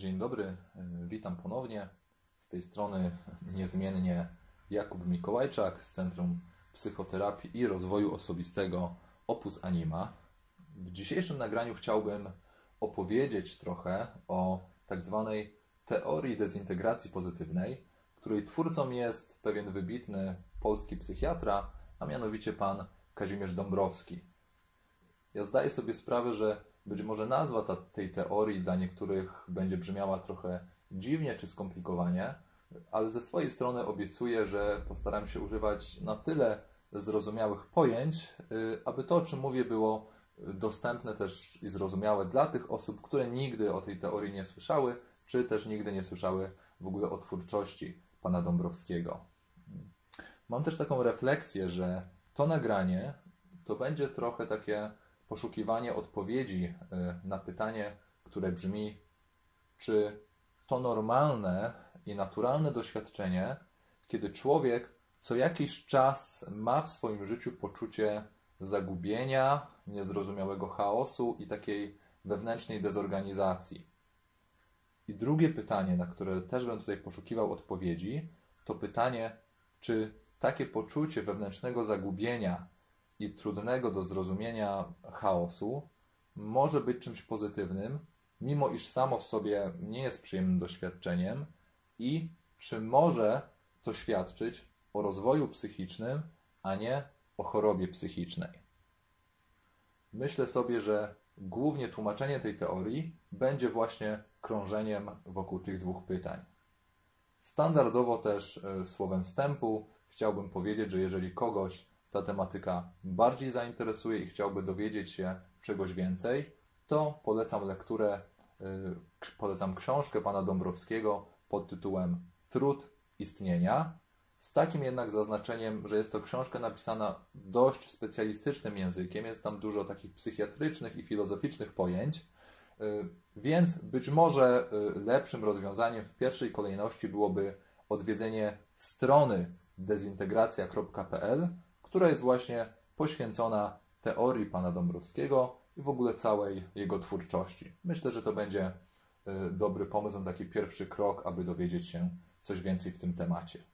Dzień dobry, witam ponownie. Z tej strony niezmiennie Jakub Mikołajczak z Centrum Psychoterapii i Rozwoju Osobistego Opus Anima. W dzisiejszym nagraniu chciałbym opowiedzieć trochę o tak zwanej teorii dezintegracji pozytywnej, której twórcą jest pewien wybitny polski psychiatra, a mianowicie pan Kazimierz Dąbrowski. Ja zdaję sobie sprawę, że być może nazwa ta, tej teorii dla niektórych będzie brzmiała trochę dziwnie czy skomplikowanie, ale ze swojej strony obiecuję, że postaram się używać na tyle zrozumiałych pojęć, y, aby to, o czym mówię, było dostępne też i zrozumiałe dla tych osób, które nigdy o tej teorii nie słyszały, czy też nigdy nie słyszały w ogóle o twórczości pana Dąbrowskiego. Mam też taką refleksję, że to nagranie to będzie trochę takie poszukiwanie odpowiedzi y, na pytanie, które brzmi, czy to normalne i naturalne doświadczenie, kiedy człowiek co jakiś czas ma w swoim życiu poczucie zagubienia, niezrozumiałego chaosu i takiej wewnętrznej dezorganizacji. I drugie pytanie, na które też bym tutaj poszukiwał odpowiedzi, to pytanie, czy takie poczucie wewnętrznego zagubienia i trudnego do zrozumienia chaosu może być czymś pozytywnym, mimo iż samo w sobie nie jest przyjemnym doświadczeniem, i czy może to świadczyć o rozwoju psychicznym, a nie o chorobie psychicznej. Myślę sobie, że głównie tłumaczenie tej teorii będzie właśnie krążeniem wokół tych dwóch pytań. Standardowo też e, słowem wstępu chciałbym powiedzieć, że jeżeli kogoś ta tematyka bardziej zainteresuje i chciałby dowiedzieć się czegoś więcej, to polecam lekturę, y, polecam książkę pana Dąbrowskiego pod tytułem Trud istnienia. Z takim jednak zaznaczeniem, że jest to książka napisana dość specjalistycznym językiem, jest tam dużo takich psychiatrycznych i filozoficznych pojęć, y, więc być może y, lepszym rozwiązaniem w pierwszej kolejności byłoby odwiedzenie strony dezintegracja.pl, która jest właśnie poświęcona teorii pana Dąbrowskiego i w ogóle całej jego twórczości. Myślę, że to będzie y, dobry pomysł na taki pierwszy krok, aby dowiedzieć się coś więcej w tym temacie.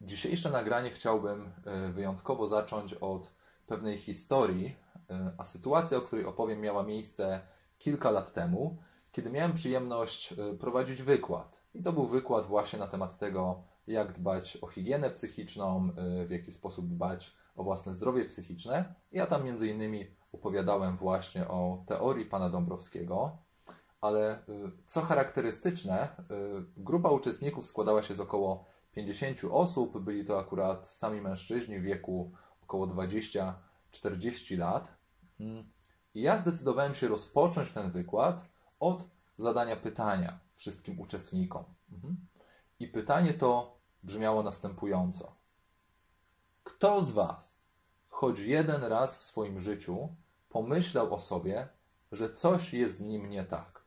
Dzisiejsze nagranie chciałbym y, wyjątkowo zacząć od pewnej historii, y, a sytuacja, o której opowiem, miała miejsce kilka lat temu, kiedy miałem przyjemność prowadzić wykład. I to był wykład właśnie na temat tego, jak dbać o higienę psychiczną, y, w jaki sposób dbać o własne zdrowie psychiczne. Ja tam między innymi opowiadałem właśnie o teorii pana Dąbrowskiego, ale y, co charakterystyczne, y, grupa uczestników składała się z około 50 osób, byli to akurat sami mężczyźni w wieku około 20-40 lat. Mm. I ja zdecydowałem się rozpocząć ten wykład od zadania pytania wszystkim uczestnikom. Mhm. I pytanie to brzmiało następująco. Kto z Was choć jeden raz w swoim życiu pomyślał o sobie, że coś jest z nim nie tak?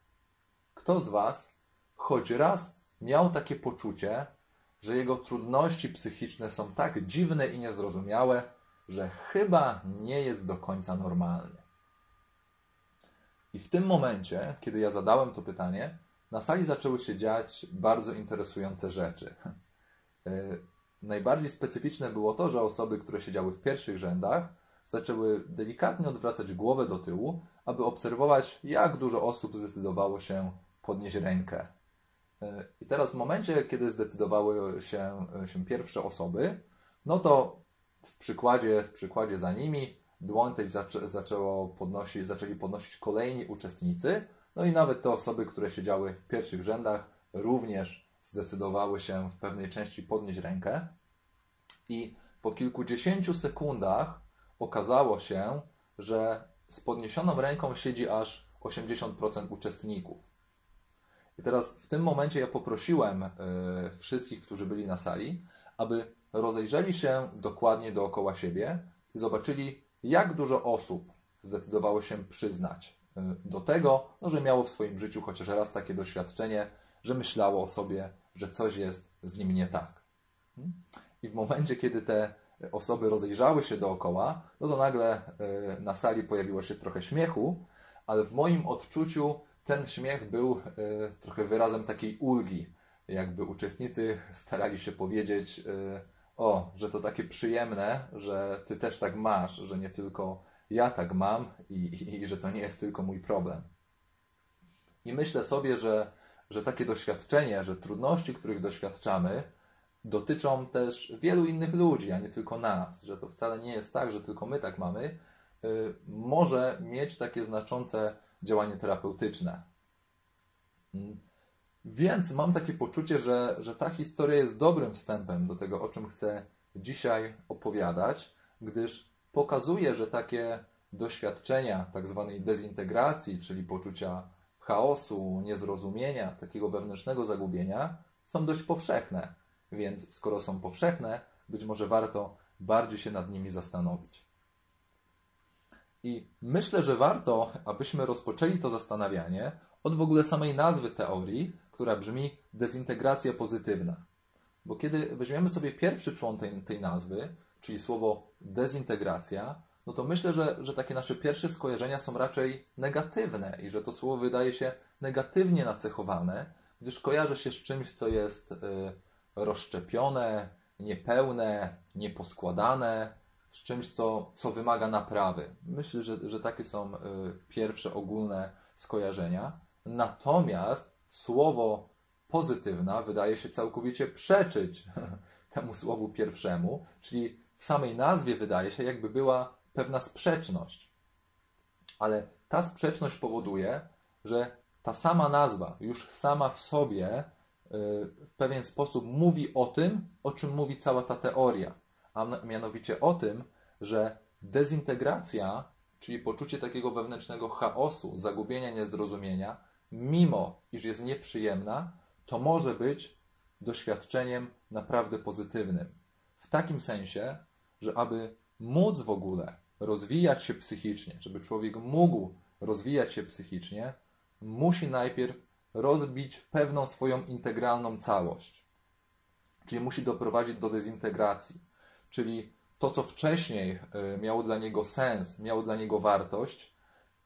Kto z Was choć raz miał takie poczucie, że jego trudności psychiczne są tak dziwne i niezrozumiałe, że chyba nie jest do końca normalny? I w tym momencie, kiedy ja zadałem to pytanie, na sali zaczęły się dziać bardzo interesujące rzeczy. E, najbardziej specyficzne było to, że osoby, które siedziały w pierwszych rzędach, zaczęły delikatnie odwracać głowę do tyłu, aby obserwować, jak dużo osób zdecydowało się podnieść rękę. E, I teraz w momencie, kiedy zdecydowały się, się pierwsze osoby, no to w przykładzie, w przykładzie za nimi dłoń też zaczę, zaczęło podnosić, zaczęli podnosić kolejni uczestnicy, no i nawet te osoby, które siedziały w pierwszych rzędach, również zdecydowały się w pewnej części podnieść rękę i po kilkudziesięciu sekundach okazało się, że z podniesioną ręką siedzi aż 80% uczestników. I teraz w tym momencie ja poprosiłem y, wszystkich, którzy byli na sali, aby rozejrzeli się dokładnie dookoła siebie i zobaczyli, jak dużo osób zdecydowało się przyznać y, do tego, no, że miało w swoim życiu chociaż raz takie doświadczenie, że myślało o sobie, że coś jest z nim nie tak. I w momencie, kiedy te osoby rozejrzały się dookoła, no to nagle e, na sali pojawiło się trochę śmiechu, ale w moim odczuciu ten śmiech był e, trochę wyrazem takiej ulgi. Jakby uczestnicy starali się powiedzieć, e, o, że to takie przyjemne, że ty też tak masz, że nie tylko ja tak mam i, i, i że to nie jest tylko mój problem. I myślę sobie, że, że takie doświadczenie, że trudności, których doświadczamy, dotyczą też wielu innych ludzi, a nie tylko nas, że to wcale nie jest tak, że tylko my tak mamy, y, może mieć takie znaczące działanie terapeutyczne. Mm. Więc mam takie poczucie, że, że ta historia jest dobrym wstępem do tego, o czym chcę dzisiaj opowiadać, gdyż pokazuje, że takie doświadczenia tak zwanej dezintegracji, czyli poczucia chaosu, niezrozumienia, takiego wewnętrznego zagubienia, są dość powszechne. Więc skoro są powszechne, być może warto bardziej się nad nimi zastanowić. I myślę, że warto, abyśmy rozpoczęli to zastanawianie od w ogóle samej nazwy teorii, która brzmi dezintegracja pozytywna. Bo kiedy weźmiemy sobie pierwszy człon tej, tej nazwy, czyli słowo dezintegracja, no to myślę, że, że takie nasze pierwsze skojarzenia są raczej negatywne i że to słowo wydaje się negatywnie nacechowane, gdyż kojarzy się z czymś, co jest y, rozszczepione, niepełne, nieposkładane, z czymś, co, co wymaga naprawy. Myślę, że, że takie są y, pierwsze ogólne skojarzenia. Natomiast słowo pozytywna wydaje się całkowicie przeczyć temu słowu pierwszemu, czyli w samej nazwie wydaje się, jakby była pewna sprzeczność. Ale ta sprzeczność powoduje, że ta sama nazwa już sama w sobie y, w pewien sposób mówi o tym, o czym mówi cała ta teoria, a mianowicie o tym, że dezintegracja, czyli poczucie takiego wewnętrznego chaosu, zagubienia, niezrozumienia, mimo iż jest nieprzyjemna, to może być doświadczeniem naprawdę pozytywnym. W takim sensie, że aby móc w ogóle rozwijać się psychicznie, żeby człowiek mógł rozwijać się psychicznie, musi najpierw rozbić pewną swoją integralną całość. Czyli musi doprowadzić do dezintegracji. Czyli to, co wcześniej e, miało dla niego sens, miało dla niego wartość,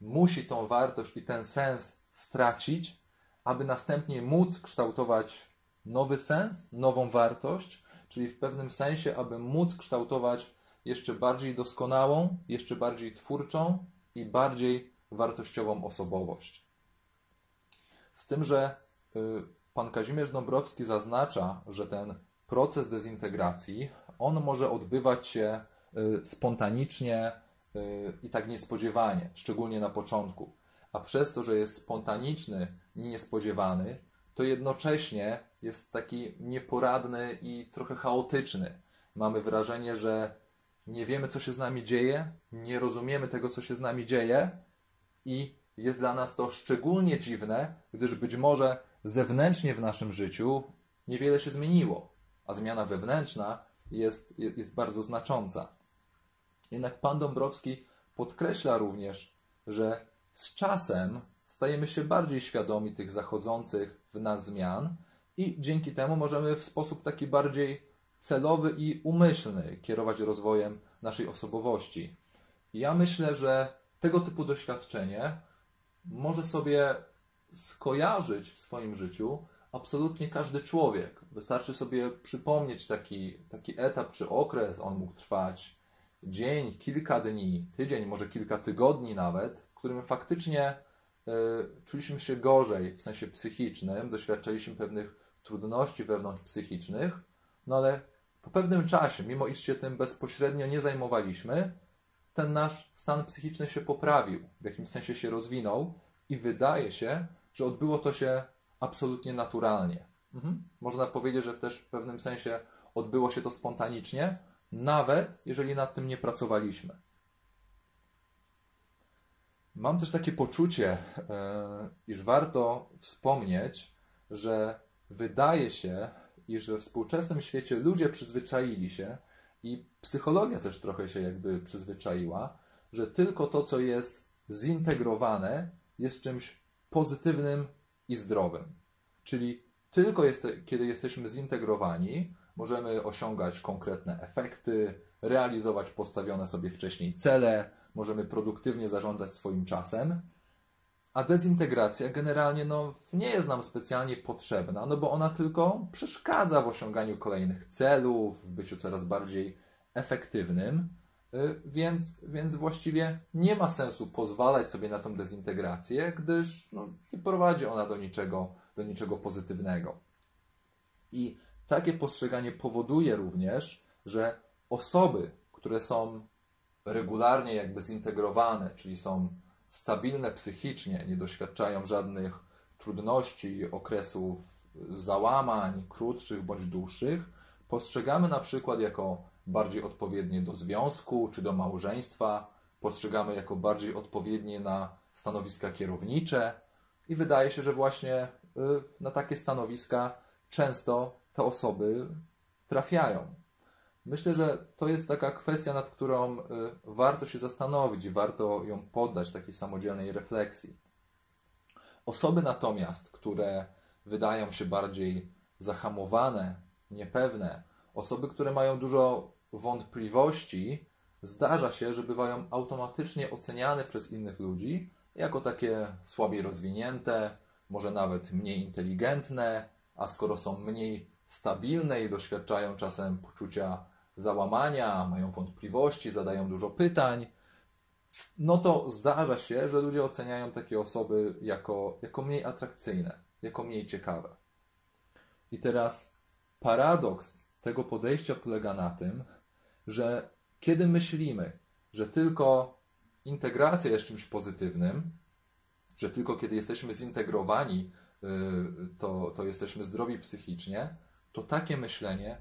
musi tą wartość i ten sens stracić, aby następnie móc kształtować nowy sens, nową wartość, czyli w pewnym sensie, aby móc kształtować jeszcze bardziej doskonałą, jeszcze bardziej twórczą i bardziej wartościową osobowość. Z tym, że y, pan Kazimierz Dąbrowski zaznacza, że ten proces dezintegracji, on może odbywać się y, spontanicznie y, i tak niespodziewanie, szczególnie na początku. A przez to, że jest spontaniczny i niespodziewany, to jednocześnie jest taki nieporadny i trochę chaotyczny. Mamy wrażenie, że nie wiemy, co się z nami dzieje, nie rozumiemy tego, co się z nami dzieje, i jest dla nas to szczególnie dziwne, gdyż być może zewnętrznie w naszym życiu niewiele się zmieniło, a zmiana wewnętrzna jest, jest bardzo znacząca. Jednak pan Dąbrowski podkreśla również, że z czasem stajemy się bardziej świadomi tych zachodzących w nas zmian i dzięki temu możemy w sposób taki bardziej celowy i umyślny kierować rozwojem naszej osobowości. Ja myślę, że tego typu doświadczenie może sobie skojarzyć w swoim życiu absolutnie każdy człowiek. Wystarczy sobie przypomnieć taki, taki etap czy okres, on mógł trwać dzień, kilka dni, tydzień, może kilka tygodni nawet, w którym faktycznie y, czuliśmy się gorzej w sensie psychicznym, doświadczaliśmy pewnych trudności wewnątrz psychicznych, no ale po pewnym czasie, mimo iż się tym bezpośrednio nie zajmowaliśmy, ten nasz stan psychiczny się poprawił, w jakimś sensie się rozwinął i wydaje się, że odbyło to się absolutnie naturalnie. Mhm. Można powiedzieć, że też w pewnym sensie odbyło się to spontanicznie, nawet jeżeli nad tym nie pracowaliśmy. Mam też takie poczucie, e, iż warto wspomnieć, że wydaje się, iż we współczesnym świecie ludzie przyzwyczaili się i psychologia też trochę się jakby przyzwyczaiła, że tylko to, co jest zintegrowane, jest czymś pozytywnym i zdrowym. Czyli tylko jest, kiedy jesteśmy zintegrowani, możemy osiągać konkretne efekty, realizować postawione sobie wcześniej cele, możemy produktywnie zarządzać swoim czasem. A dezintegracja generalnie no, nie jest nam specjalnie potrzebna, no bo ona tylko przeszkadza w osiąganiu kolejnych celów, w byciu coraz bardziej efektywnym, y, więc, więc właściwie nie ma sensu pozwalać sobie na tą dezintegrację, gdyż no, nie prowadzi ona do niczego, do niczego pozytywnego. I takie postrzeganie powoduje również, że osoby, które są regularnie jakby zintegrowane, czyli są stabilne psychicznie, nie doświadczają żadnych trudności, okresów załamań, krótszych bądź dłuższych, postrzegamy na przykład jako bardziej odpowiednie do związku czy do małżeństwa, postrzegamy jako bardziej odpowiednie na stanowiska kierownicze i wydaje się, że właśnie y, na takie stanowiska często te osoby trafiają. Myślę, że to jest taka kwestia, nad którą y, warto się zastanowić i warto ją poddać takiej samodzielnej refleksji. Osoby natomiast, które wydają się bardziej zahamowane, niepewne, osoby, które mają dużo wątpliwości, zdarza się, że bywają automatycznie oceniane przez innych ludzi jako takie słabiej rozwinięte, może nawet mniej inteligentne, a skoro są mniej stabilne i doświadczają czasem poczucia załamania, mają wątpliwości, zadają dużo pytań, no to zdarza się, że ludzie oceniają takie osoby jako, jako mniej atrakcyjne, jako mniej ciekawe. I teraz paradoks tego podejścia polega na tym, że kiedy myślimy, że tylko integracja jest czymś pozytywnym, że tylko kiedy jesteśmy zintegrowani, y, to, to jesteśmy zdrowi psychicznie, to takie myślenie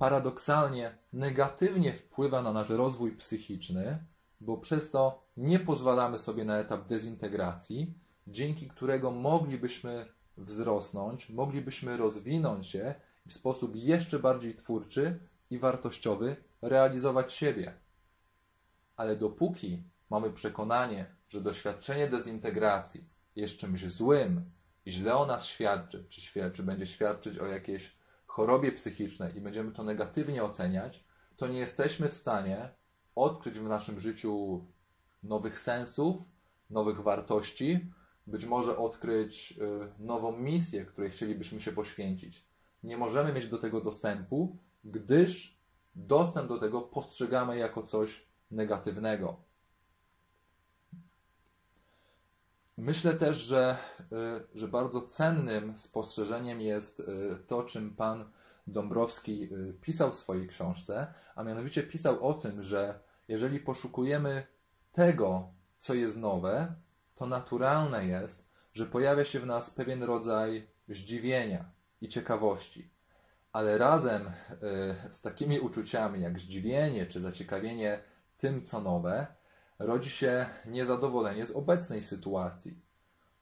paradoksalnie negatywnie wpływa na nasz rozwój psychiczny, bo przez to nie pozwalamy sobie na etap dezintegracji, dzięki którego moglibyśmy wzrosnąć, moglibyśmy rozwinąć się w sposób jeszcze bardziej twórczy i wartościowy realizować siebie. Ale dopóki mamy przekonanie, że doświadczenie dezintegracji jest czymś złym i źle o nas świadczy, czy, świadczy, będzie świadczyć o jakiejś chorobie psychicznej i będziemy to negatywnie oceniać, to nie jesteśmy w stanie odkryć w naszym życiu nowych sensów, nowych wartości, być może odkryć y, nową misję, której chcielibyśmy się poświęcić. Nie możemy mieć do tego dostępu, gdyż dostęp do tego postrzegamy jako coś negatywnego. Myślę też, że, y, że bardzo cennym spostrzeżeniem jest y, to, czym pan Dąbrowski y, pisał w swojej książce, a mianowicie pisał o tym, że jeżeli poszukujemy tego, co jest nowe, to naturalne jest, że pojawia się w nas pewien rodzaj zdziwienia i ciekawości. Ale razem z takimi uczuciami jak zdziwienie czy zaciekawienie tym, co nowe, rodzi się niezadowolenie z obecnej sytuacji.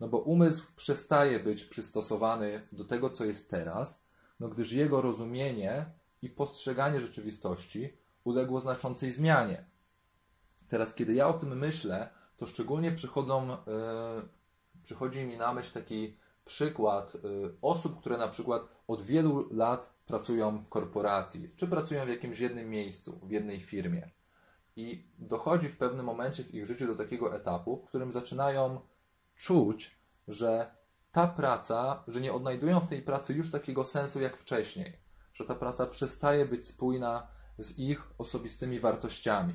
No bo umysł przestaje być przystosowany do tego, co jest teraz, no gdyż jego rozumienie i postrzeganie rzeczywistości uległo znaczącej zmianie. Teraz, kiedy ja o tym myślę, to szczególnie przychodzą, yy, przychodzi mi na myśl taki przykład yy, osób, które na przykład od wielu lat pracują w korporacji, czy pracują w jakimś jednym miejscu, w jednej firmie. I dochodzi w pewnym momencie w ich życiu do takiego etapu, w którym zaczynają czuć, że ta praca, że nie odnajdują w tej pracy już takiego sensu jak wcześniej, że ta praca przestaje być spójna z ich osobistymi wartościami.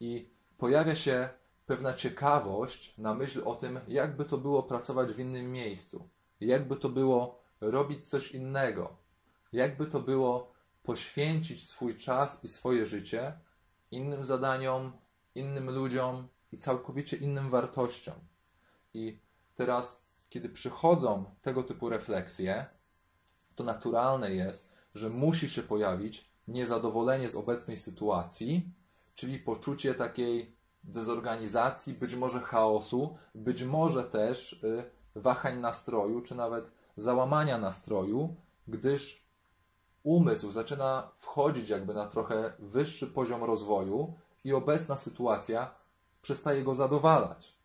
I pojawia się pewna ciekawość na myśl o tym, jakby to było pracować w innym miejscu, jakby to było robić coś innego, jakby to było poświęcić swój czas i swoje życie innym zadaniom, innym ludziom i całkowicie innym wartościom. I teraz, kiedy przychodzą tego typu refleksje, to naturalne jest, że musi się pojawić niezadowolenie z obecnej sytuacji, czyli poczucie takiej dezorganizacji, być może chaosu, być może też y, wahań nastroju, czy nawet załamania nastroju, gdyż umysł zaczyna wchodzić jakby na trochę wyższy poziom rozwoju i obecna sytuacja przestaje go zadowalać.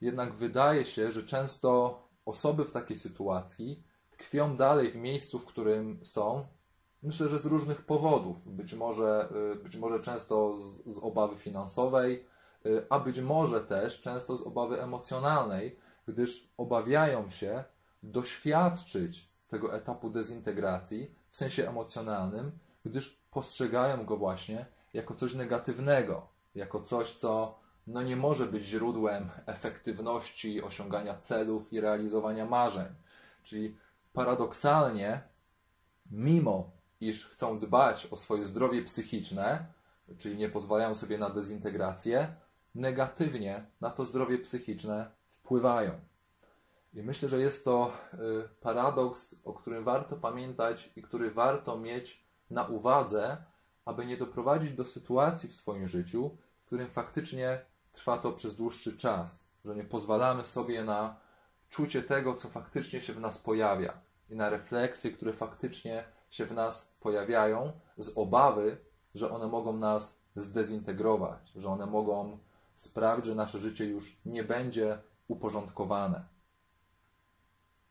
Jednak wydaje się, że często osoby w takiej sytuacji tkwią dalej w miejscu, w którym są, myślę, że z różnych powodów. Być może, y, być może często z, z obawy finansowej, y, a być może też często z obawy emocjonalnej, gdyż obawiają się doświadczyć tego etapu dezintegracji w sensie emocjonalnym, gdyż postrzegają go właśnie jako coś negatywnego, jako coś, co no nie może być źródłem efektywności, osiągania celów i realizowania marzeń. Czyli paradoksalnie, mimo iż chcą dbać o swoje zdrowie psychiczne, czyli nie pozwalają sobie na dezintegrację, negatywnie na to zdrowie psychiczne wpływają. I myślę, że jest to y, paradoks, o którym warto pamiętać i który warto mieć na uwadze, aby nie doprowadzić do sytuacji w swoim życiu, w którym faktycznie trwa to przez dłuższy czas, że nie pozwalamy sobie na czucie tego, co faktycznie się w nas pojawia i na refleksje, które faktycznie się w nas pojawiają, z obawy, że one mogą nas zdezintegrować, że one mogą sprawić, że nasze życie już nie będzie uporządkowane.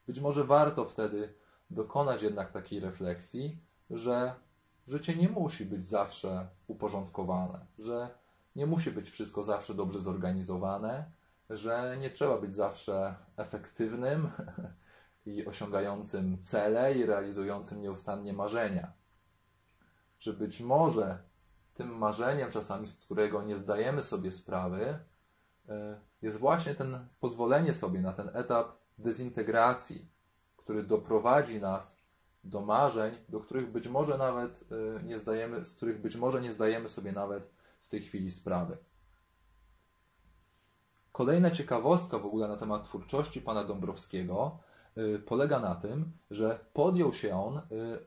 Być może warto wtedy dokonać jednak takiej refleksji, że życie nie musi być zawsze uporządkowane, że nie musi być wszystko zawsze dobrze zorganizowane, że nie trzeba być zawsze efektywnym i osiągającym cele i realizującym nieustannie marzenia. Że być może tym marzeniem, czasami z którego nie zdajemy sobie sprawy, e, jest właśnie ten pozwolenie sobie na ten etap dezintegracji, który doprowadzi nas do marzeń, do których być może nawet e, nie zdajemy, z których być może nie zdajemy sobie nawet w tej chwili sprawy. Kolejna ciekawostka w ogóle na temat twórczości pana Dąbrowskiego y, polega na tym, że podjął się on y,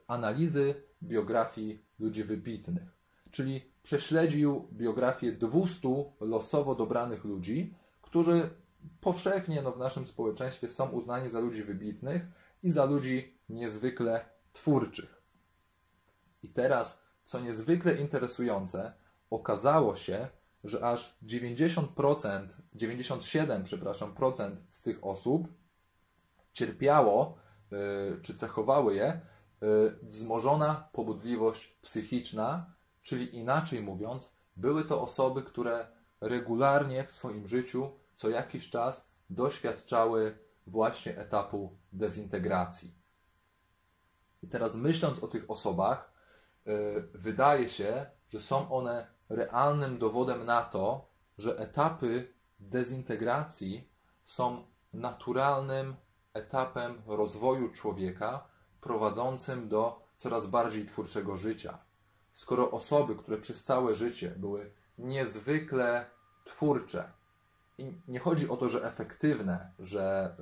analizy biografii ludzi wybitnych, czyli prześledził biografię 200 losowo dobranych ludzi, którzy powszechnie no, w naszym społeczeństwie są uznani za ludzi wybitnych i za ludzi niezwykle twórczych. I teraz, co niezwykle interesujące, okazało się, że aż 90%, 97, przepraszam, procent z tych osób cierpiało, y, czy cechowały je, y, wzmożona pobudliwość psychiczna, czyli inaczej mówiąc, były to osoby, które regularnie w swoim życiu co jakiś czas doświadczały właśnie etapu dezintegracji. I teraz myśląc o tych osobach, y, wydaje się, że są one realnym dowodem na to, że etapy dezintegracji są naturalnym etapem rozwoju człowieka prowadzącym do coraz bardziej twórczego życia. Skoro osoby, które przez całe życie były niezwykle twórcze, i nie chodzi o to, że efektywne, że,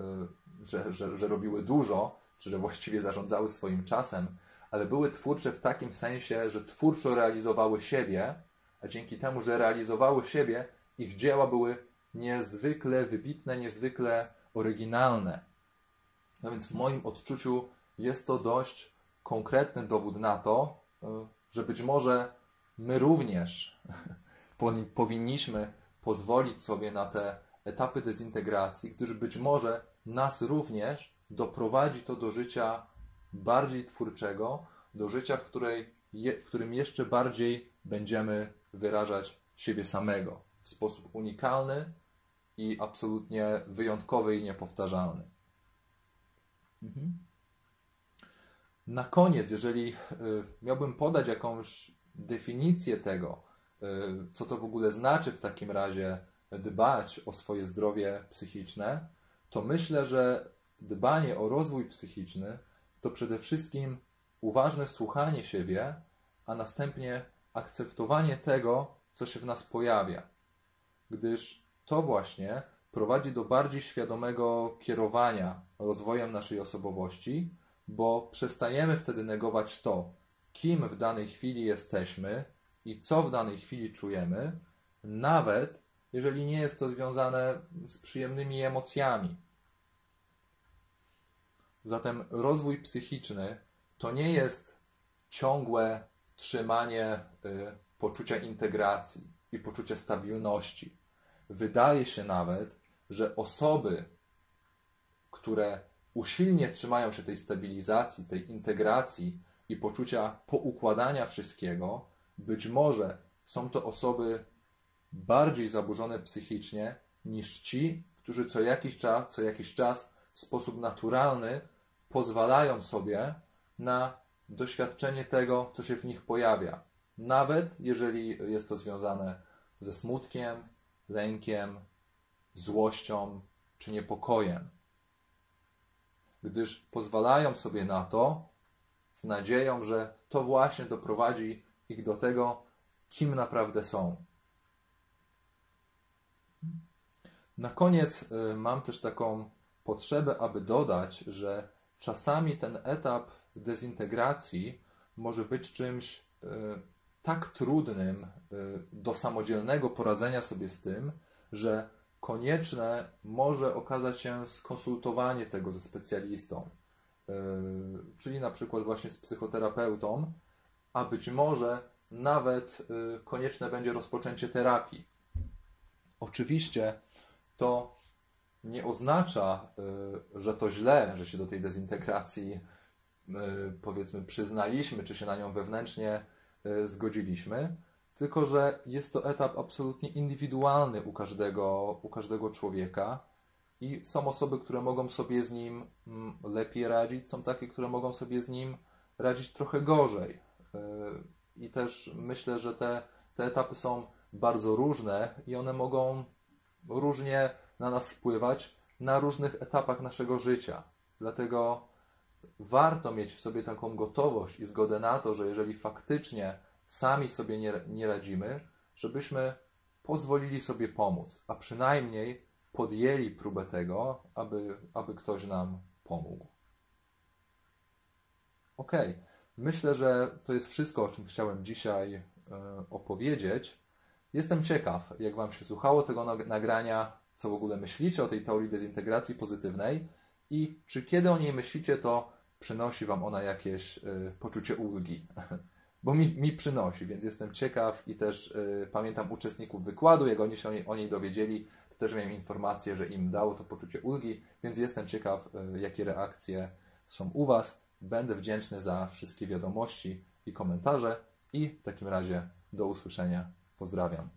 y, że, że, że robiły dużo, czy że właściwie zarządzały swoim czasem, ale były twórcze w takim sensie, że twórczo realizowały siebie, a dzięki temu, że realizowały siebie, ich dzieła były niezwykle wybitne, niezwykle oryginalne. No więc w moim odczuciu jest to dość konkretny dowód na to, e, że być może my również powinniśmy pozwolić sobie na te etapy dezintegracji, gdyż być może nas również doprowadzi to do życia bardziej twórczego, do życia, w, której, w którym jeszcze bardziej będziemy wyrażać siebie samego w sposób unikalny i absolutnie wyjątkowy i niepowtarzalny. Mhm. Na koniec, jeżeli y, miałbym podać jakąś definicję tego, co to w ogóle znaczy w takim razie dbać o swoje zdrowie psychiczne, to myślę, że dbanie o rozwój psychiczny to przede wszystkim uważne słuchanie siebie, a następnie akceptowanie tego, co się w nas pojawia, gdyż to właśnie prowadzi do bardziej świadomego kierowania rozwojem naszej osobowości, bo przestajemy wtedy negować to, kim w danej chwili jesteśmy i co w danej chwili czujemy, nawet jeżeli nie jest to związane z przyjemnymi emocjami. Zatem rozwój psychiczny to nie jest ciągłe trzymanie y, poczucia integracji i poczucia stabilności. Wydaje się nawet, że osoby, które usilnie trzymają się tej stabilizacji, tej integracji i poczucia poukładania wszystkiego, być może są to osoby bardziej zaburzone psychicznie niż ci, którzy co jakiś czas, co jakiś czas w sposób naturalny pozwalają sobie na doświadczenie tego, co się w nich pojawia. Nawet jeżeli jest to związane ze smutkiem, lękiem, złością czy niepokojem. Gdyż pozwalają sobie na to z nadzieją, że to właśnie doprowadzi ich do tego, kim naprawdę są. Na koniec y, mam też taką potrzebę, aby dodać, że czasami ten etap dezintegracji może być czymś y, tak trudnym y, do samodzielnego poradzenia sobie z tym, że konieczne może okazać się skonsultowanie tego ze specjalistą, czyli na przykład właśnie z psychoterapeutą, a być może nawet konieczne będzie rozpoczęcie terapii. Oczywiście to nie oznacza, y, że to źle, że się do tej dezintegracji y, powiedzmy przyznaliśmy, czy się na nią wewnętrznie y, zgodziliśmy, tylko że jest to etap absolutnie indywidualny u każdego, u każdego człowieka i są osoby, które mogą sobie z nim mm, lepiej radzić, są takie, które mogą sobie z nim radzić trochę gorzej. I też myślę, że te, te etapy są bardzo różne i one mogą różnie na nas wpływać na różnych etapach naszego życia. Dlatego warto mieć w sobie taką gotowość i zgodę na to, że jeżeli faktycznie sami sobie nie, nie radzimy, żebyśmy pozwolili sobie pomóc, a przynajmniej podjęli próbę tego, aby, aby ktoś nam pomógł. Ok, myślę, że to jest wszystko, o czym chciałem dzisiaj e, opowiedzieć. Jestem ciekaw, jak Wam się słuchało tego nagrania, co w ogóle myślicie o tej teorii dezintegracji pozytywnej i czy kiedy o niej myślicie, to przynosi Wam ona jakieś y, poczucie ulgi. Bo mi, mi przynosi, więc jestem ciekaw i też y, pamiętam uczestników wykładu, jak oni się o niej, o niej dowiedzieli, to też miałem informację, że im dało to poczucie ulgi, więc jestem ciekaw, jakie reakcje są u Was. Będę wdzięczny za wszystkie wiadomości i komentarze i w takim razie do usłyszenia Pozdrawiam.